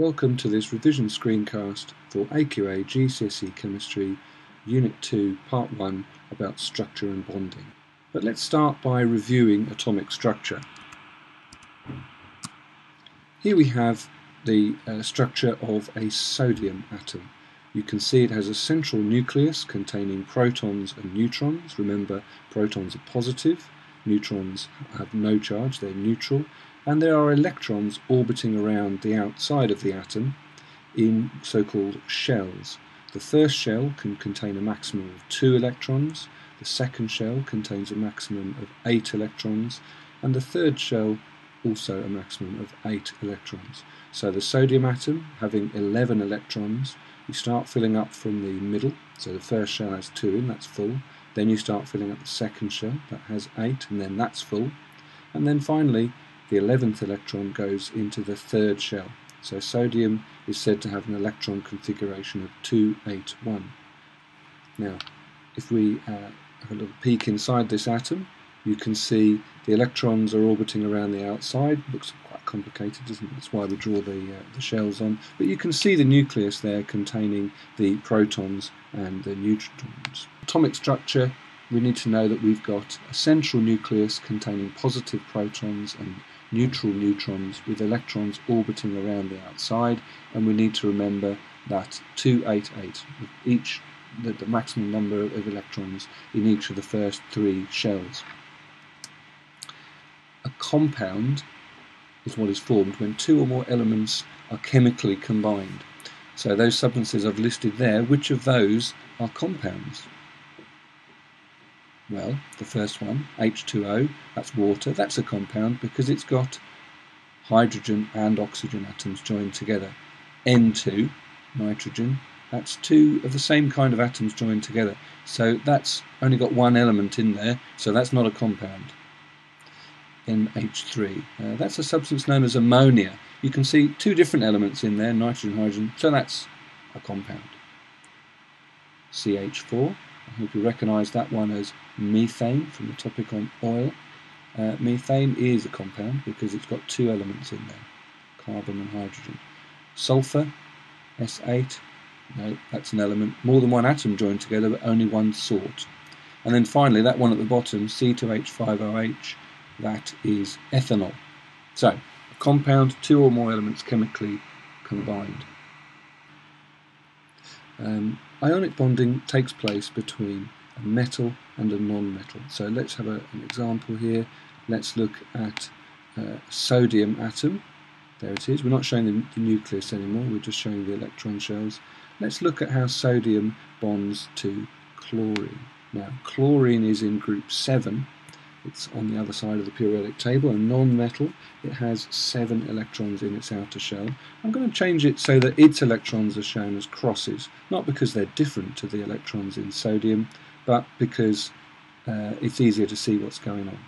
Welcome to this revision screencast for AQA GCSE Chemistry Unit 2 Part 1 about structure and bonding. But let's start by reviewing atomic structure. Here we have the uh, structure of a sodium atom. You can see it has a central nucleus containing protons and neutrons. Remember, protons are positive, neutrons have no charge, they're neutral, and there are electrons orbiting around the outside of the atom in so-called shells. The first shell can contain a maximum of two electrons, the second shell contains a maximum of eight electrons, and the third shell also a maximum of eight electrons. So the sodium atom having 11 electrons, you start filling up from the middle, so the first shell has two in, that's full, then you start filling up the second shell, that has eight, and then that's full, and then finally the 11th electron goes into the third shell. So sodium is said to have an electron configuration of 281. Now, if we uh, have a little peek inside this atom, you can see the electrons are orbiting around the outside. Looks quite complicated, doesn't it? That's why we draw the, uh, the shells on. But you can see the nucleus there containing the protons and the neutrons. Atomic structure, we need to know that we've got a central nucleus containing positive protons and neutral neutrons with electrons orbiting around the outside and we need to remember that 288 each the, the maximum number of electrons in each of the first three shells. A compound is what is formed when two or more elements are chemically combined. So those substances I've listed there, which of those are compounds? Well, the first one, H2O, that's water, that's a compound because it's got hydrogen and oxygen atoms joined together. N2, nitrogen, that's two of the same kind of atoms joined together. So that's only got one element in there, so that's not a compound. NH3, uh, that's a substance known as ammonia. You can see two different elements in there, nitrogen, hydrogen, so that's a compound. CH4, I hope you recognise that one as methane from the topic on oil. Uh, methane is a compound because it's got two elements in there, carbon and hydrogen. Sulfur, S8, no, that's an element, more than one atom joined together but only one sort. And then finally, that one at the bottom, C2H5OH, that is ethanol. So, a compound, two or more elements chemically combined. Um, ionic bonding takes place between a metal and a non-metal. So let's have a, an example here. Let's look at a sodium atom. There it is. We're not showing the, the nucleus anymore, we're just showing the electron shells. Let's look at how sodium bonds to chlorine. Now, chlorine is in group 7. It's on the other side of the periodic table, a non-metal. It has seven electrons in its outer shell. I'm going to change it so that its electrons are shown as crosses, not because they're different to the electrons in sodium, but because uh, it's easier to see what's going on.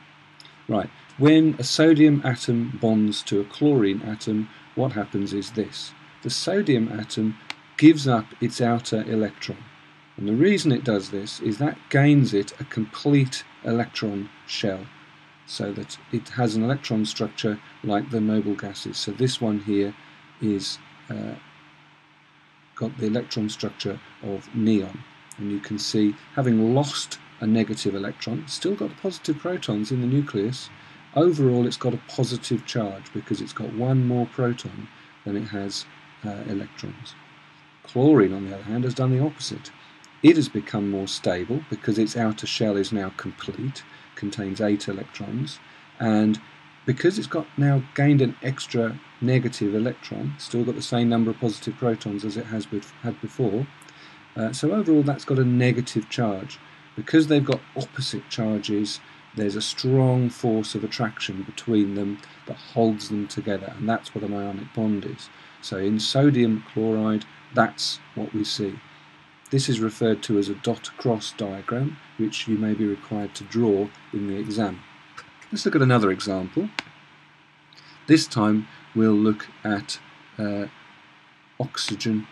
Right, when a sodium atom bonds to a chlorine atom, what happens is this. The sodium atom gives up its outer electron. And the reason it does this is that gains it a complete electron shell so that it has an electron structure like the noble gases. So this one here is uh, got the electron structure of neon and you can see having lost a negative electron, still got positive protons in the nucleus, overall it's got a positive charge because it's got one more proton than it has uh, electrons. Chlorine, on the other hand, has done the opposite. It has become more stable because its outer shell is now complete, contains eight electrons, and because it's got now gained an extra negative electron, still got the same number of positive protons as it has had before, uh, so overall that's got a negative charge. Because they've got opposite charges, there's a strong force of attraction between them that holds them together, and that's what an ionic bond is. So in sodium chloride, that's what we see. This is referred to as a dot cross diagram, which you may be required to draw in the exam. Let's look at another example. This time we'll look at uh, oxygen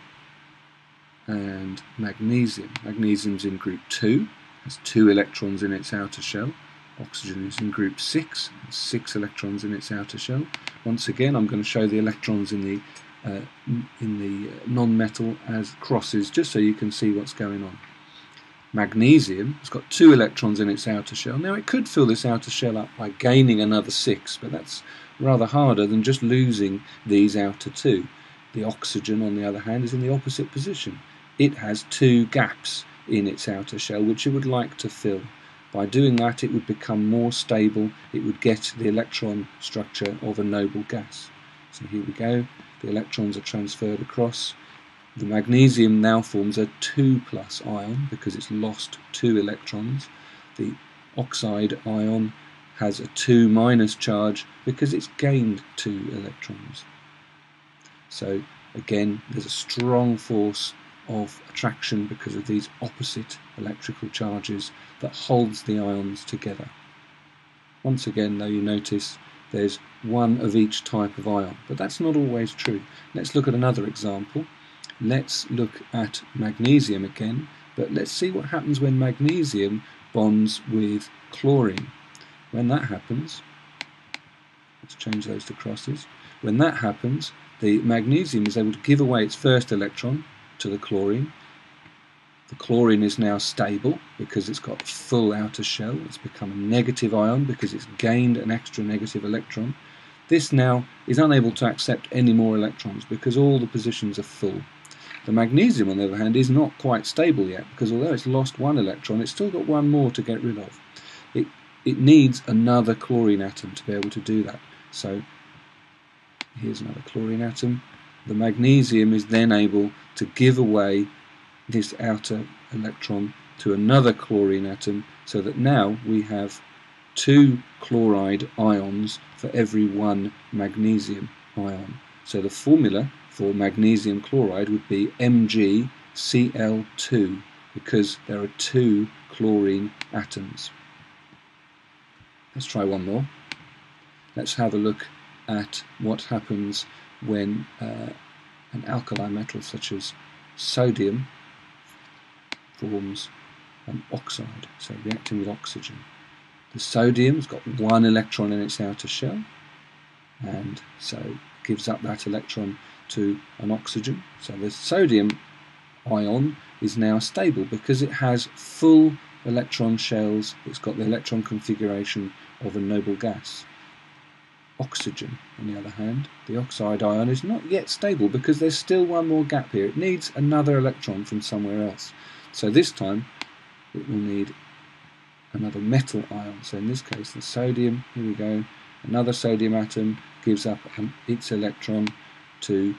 and magnesium. Magnesium's in group 2, has two electrons in its outer shell. Oxygen is in group 6, has six electrons in its outer shell. Once again, I'm going to show the electrons in the uh, in the non-metal as crosses, just so you can see what's going on. Magnesium has got two electrons in its outer shell. Now it could fill this outer shell up by gaining another six, but that's rather harder than just losing these outer two. The oxygen, on the other hand, is in the opposite position. It has two gaps in its outer shell which it would like to fill. By doing that, it would become more stable, it would get the electron structure of a noble gas. So here we go, the electrons are transferred across. The magnesium now forms a 2 plus ion because it's lost two electrons. The oxide ion has a 2 minus charge because it's gained two electrons. So again, there's a strong force of attraction because of these opposite electrical charges that holds the ions together. Once again, though, you notice there's one of each type of ion, but that's not always true. Let's look at another example. Let's look at magnesium again, but let's see what happens when magnesium bonds with chlorine. When that happens, let's change those to crosses. When that happens, the magnesium is able to give away its first electron to the chlorine. The chlorine is now stable because it's got full outer shell. It's become a negative ion because it's gained an extra negative electron. This now is unable to accept any more electrons because all the positions are full. The magnesium, on the other hand, is not quite stable yet because although it's lost one electron, it's still got one more to get rid of. It, it needs another chlorine atom to be able to do that. So here's another chlorine atom. The magnesium is then able to give away this outer electron to another chlorine atom so that now we have two chloride ions for every one magnesium ion. So the formula for magnesium chloride would be MgCl2 because there are two chlorine atoms. Let's try one more. Let's have a look at what happens when uh, an alkali metal such as sodium forms an oxide, so reacting with oxygen. The sodium's got one electron in its outer shell, and so gives up that electron to an oxygen. So the sodium ion is now stable because it has full electron shells, it's got the electron configuration of a noble gas. Oxygen, on the other hand, the oxide ion is not yet stable because there's still one more gap here. It needs another electron from somewhere else. So this time it will need another metal ion. So in this case the sodium, here we go, another sodium atom gives up its electron to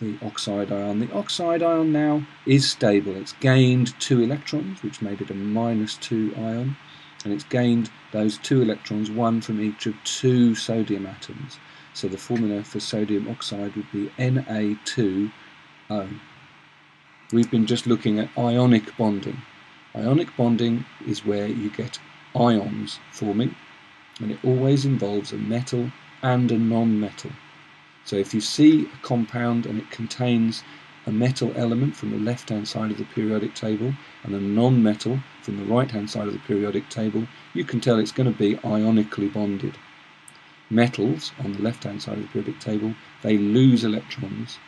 the oxide ion. The oxide ion now is stable. It's gained two electrons, which made it a minus two ion and it's gained those two electrons, one from each of two sodium atoms. So the formula for sodium oxide would be Na2O. We've been just looking at ionic bonding. Ionic bonding is where you get ions forming, and it always involves a metal and a non-metal. So if you see a compound and it contains a metal element from the left hand side of the periodic table and a non-metal from the right hand side of the periodic table, you can tell it's going to be ionically bonded. Metals on the left hand side of the periodic table, they lose electrons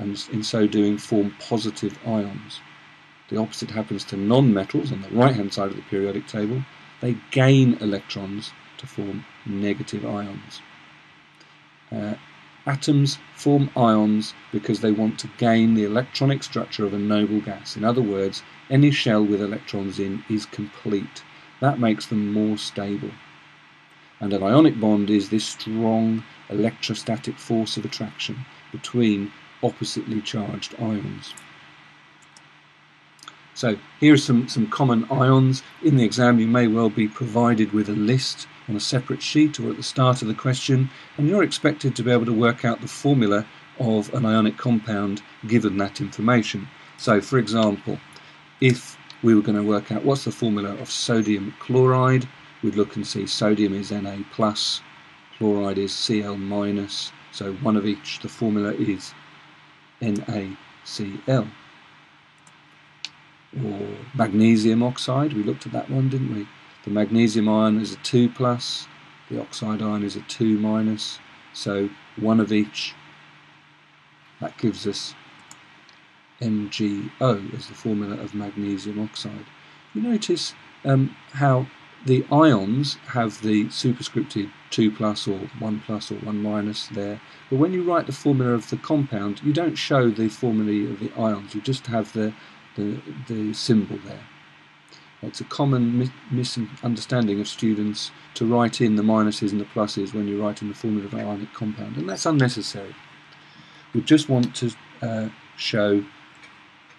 and in so doing form positive ions. The opposite happens to non-metals on the right hand side of the periodic table, they gain electrons to form negative ions. Uh, Atoms form ions because they want to gain the electronic structure of a noble gas. In other words, any shell with electrons in is complete. That makes them more stable. And an ionic bond is this strong electrostatic force of attraction between oppositely charged ions. So here are some, some common ions. In the exam you may well be provided with a list on a separate sheet or at the start of the question, and you're expected to be able to work out the formula of an ionic compound given that information. So, for example, if we were going to work out what's the formula of sodium chloride, we'd look and see sodium is Na plus, chloride is Cl minus, so one of each, the formula is NaCl. Or magnesium oxide, we looked at that one, didn't we? The magnesium ion is a 2 plus, the oxide ion is a 2 minus, so one of each That gives us MgO as the formula of magnesium oxide. You notice um, how the ions have the superscripted 2 plus or 1 plus or 1 minus there, but when you write the formula of the compound, you don't show the formulae of the ions, you just have the, the, the symbol there. It's a common mi misunderstanding of students to write in the minuses and the pluses when you're writing the formula of an ionic compound, and that's unnecessary. We just want to uh, show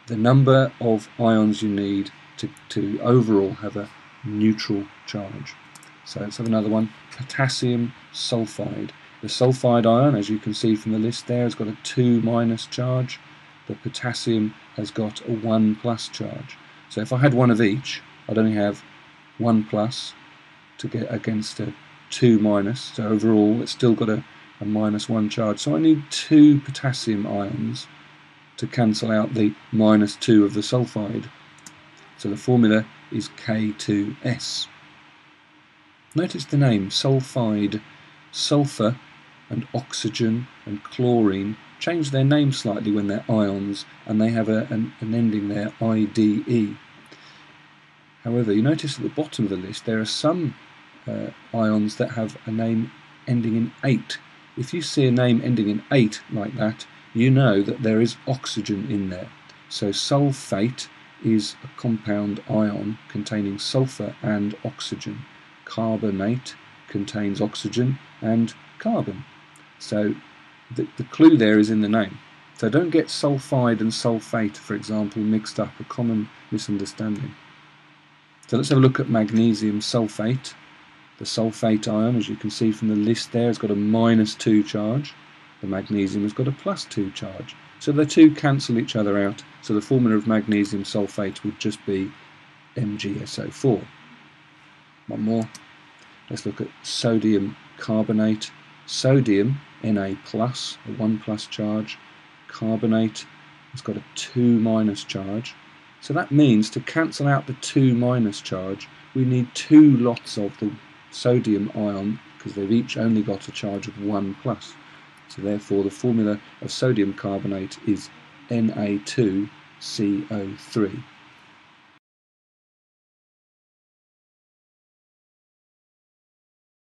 the number of ions you need to, to overall have a neutral charge. So let's have another one, potassium sulfide. The sulfide ion, as you can see from the list there, has got a 2 minus charge. The potassium has got a 1 plus charge. So if I had one of each, I'd only have 1 plus to get against a 2 minus. So overall, it's still got a, a minus 1 charge. So I need two potassium ions to cancel out the minus 2 of the sulfide. So the formula is K2S. Notice the name, sulfide, sulfur and oxygen and chlorine change their name slightly when they're ions and they have a, an, an ending there, IDE. However, you notice at the bottom of the list there are some uh, ions that have a name ending in ate. If you see a name ending in ate like that, you know that there is oxygen in there. So sulfate is a compound ion containing sulfur and oxygen. Carbonate contains oxygen and carbon. So the, the clue there is in the name. So don't get sulfide and sulfate, for example, mixed up, a common misunderstanding. So let's have a look at magnesium sulfate. The sulfate ion, as you can see from the list there, has got a minus 2 charge. The magnesium has got a plus 2 charge. So the two cancel each other out. So the formula of magnesium sulfate would just be MgSO4. One more. Let's look at sodium carbonate. Sodium, Na plus, a 1 plus charge. Carbonate has got a 2 minus charge. So that means to cancel out the 2 minus charge, we need two lots of the sodium ion because they've each only got a charge of 1 plus. So therefore the formula of sodium carbonate is Na2CO3.